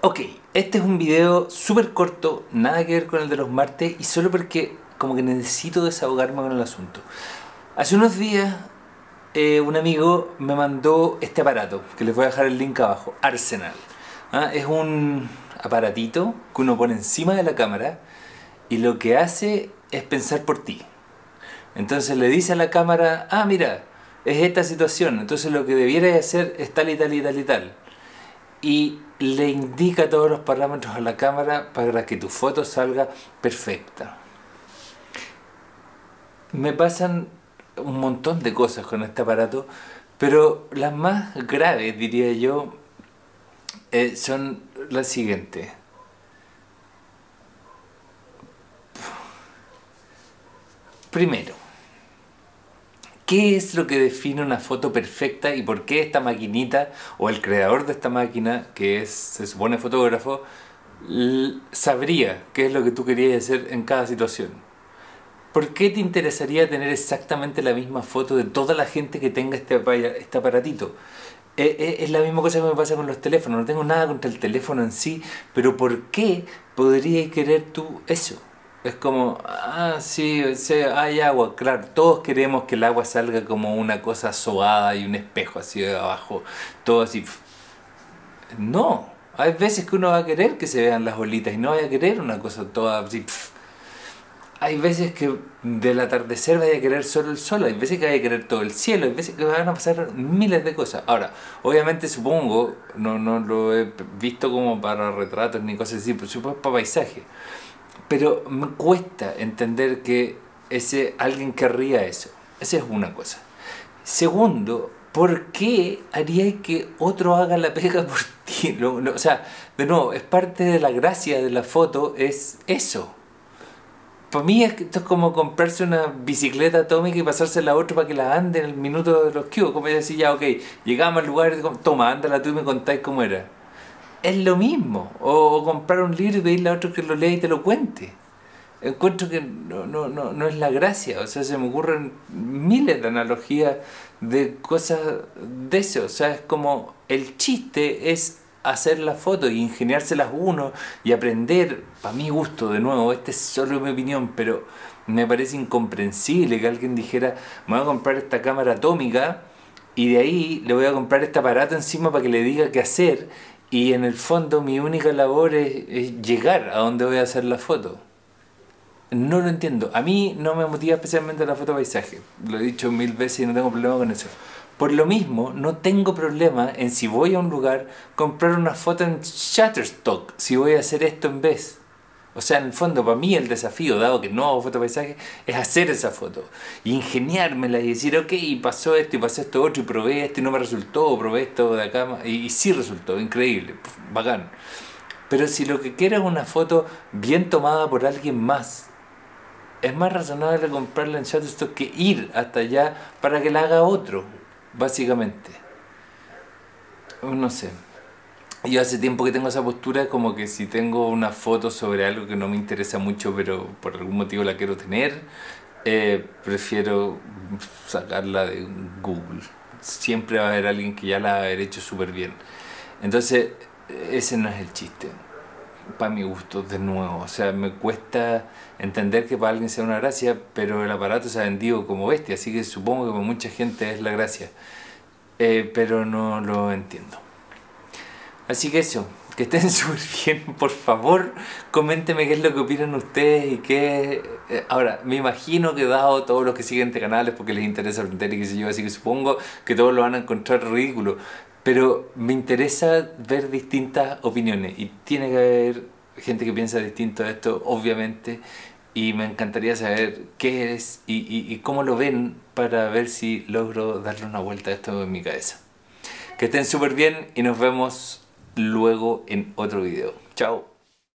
Ok, este es un video súper corto, nada que ver con el de los martes y solo porque como que necesito desahogarme con el asunto. Hace unos días eh, un amigo me mandó este aparato, que les voy a dejar el link abajo, Arsenal. ¿Ah? Es un aparatito que uno pone encima de la cámara y lo que hace es pensar por ti. Entonces le dice a la cámara, ah mira, es esta situación, entonces lo que debiera hacer es tal y tal y tal y tal y le indica todos los parámetros a la cámara para que tu foto salga perfecta. Me pasan un montón de cosas con este aparato, pero las más graves, diría yo, eh, son las siguientes. Primero, ¿Qué es lo que define una foto perfecta y por qué esta maquinita o el creador de esta máquina, que es, se supone fotógrafo, sabría qué es lo que tú querías hacer en cada situación? ¿Por qué te interesaría tener exactamente la misma foto de toda la gente que tenga este, este aparatito? Eh, eh, es la misma cosa que me pasa con los teléfonos. No tengo nada contra el teléfono en sí, pero ¿por qué podrías querer tú eso? Es como, ah, sí, hay agua, claro, todos queremos que el agua salga como una cosa sobada y un espejo así de abajo, todo así. No, hay veces que uno va a querer que se vean las bolitas y no va a querer una cosa toda así. Hay veces que del atardecer vaya a querer solo el sol, hay veces que vaya a querer todo el cielo, hay veces que van a pasar miles de cosas. Ahora, obviamente supongo, no, no lo he visto como para retratos ni cosas así, pero supongo para paisaje. Pero me cuesta entender que ese alguien querría eso. Esa es una cosa. Segundo, ¿por qué haría que otro haga la pega por ti? o sea, de nuevo, es parte de la gracia de la foto, es eso. Para mí esto es como comprarse una bicicleta atómica y pasársela a otro para que la ande en el minuto de los cubos. Como decir, ya, ok, llegamos al lugar, toma, ándala tú y me contáis cómo era es lo mismo. O, comprar un libro y pedirle a otro que lo lea y te lo cuente. Encuentro que no, no, no, no es la gracia. O sea, se me ocurren miles de analogías de cosas de eso. O sea, es como el chiste es hacer la foto y ingeniárselas uno y aprender, para mi gusto, de nuevo, esta es solo mi opinión, pero me parece incomprensible que alguien dijera, me voy a comprar esta cámara atómica y de ahí le voy a comprar este aparato encima para que le diga qué hacer y en el fondo mi única labor es, llegar a donde voy a hacer la foto. No lo entiendo. A mí no me motiva especialmente la foto paisaje. Lo he dicho mil veces y no tengo problema con eso. Por lo mismo, no tengo problema en si voy a un lugar comprar una foto en Shutterstock, si voy a hacer esto en vez. O sea, en el fondo, para mí el desafío, dado que no hago fotopaisaje, es hacer esa foto. Y ingeniármela y decir, ok, pasó esto y pasó esto otro y probé esto y no me resultó, probé esto de acá y, y sí resultó, increíble, bacán. Pero si lo que quiero es una foto bien tomada por alguien más, es más razonable comprarla en Shutterstock que ir hasta allá para que la haga otro, básicamente. No sé. Yo hace tiempo que tengo esa postura como que si tengo una foto sobre algo que no me interesa mucho pero por algún motivo la quiero tener, eh, prefiero sacarla de Google. Siempre va a haber alguien que ya la ha hecho súper bien. Entonces, ese no es el chiste. Para mi gusto, de nuevo. O sea, me cuesta entender que para alguien sea una gracia, pero el aparato se ha vendido como bestia, así que supongo que para mucha gente es la gracia. Eh, pero no lo entiendo. Así que eso, que estén súper bien, por favor, coméntenme qué es lo que opinan ustedes y qué... Eh, ahora, me imagino que dado todos los que siguen este canal es porque les interesa aprender y qué sé yo, así que supongo que todos lo van a encontrar ridículo, pero me interesa ver distintas opiniones y tiene que haber gente que piensa distinto a esto, obviamente, y me encantaría saber qué es y, y, y cómo lo ven para ver si logro darle una vuelta a esto en mi cabeza. Que estén súper bien y nos vemos luego en otro video. Chao.